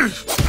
Ugh!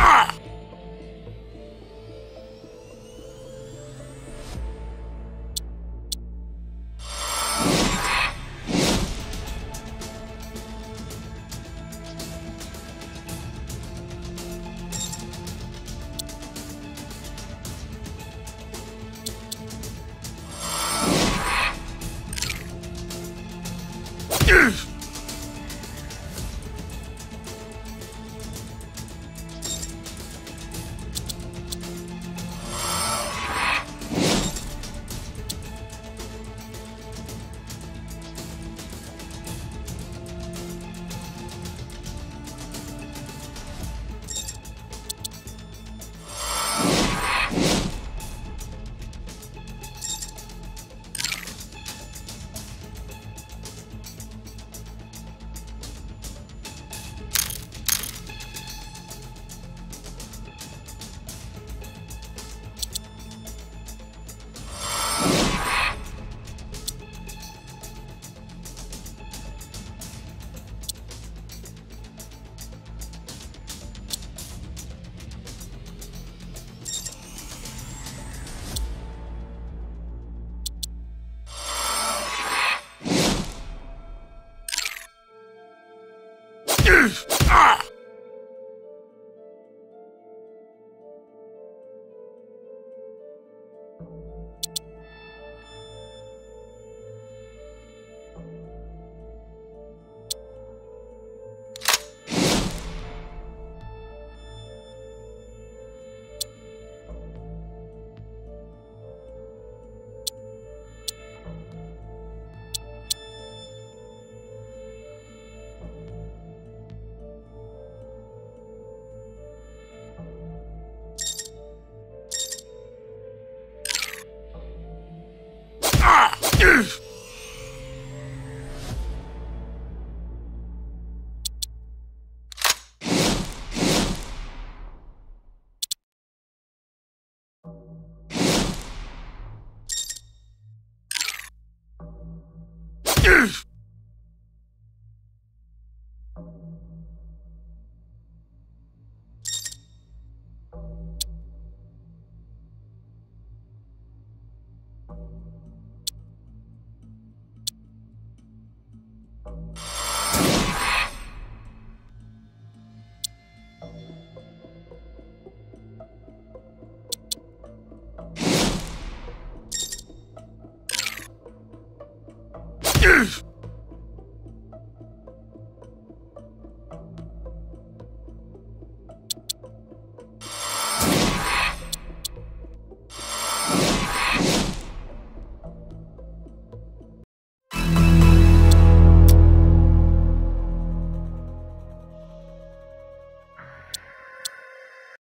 Ah! Ugh! Peace.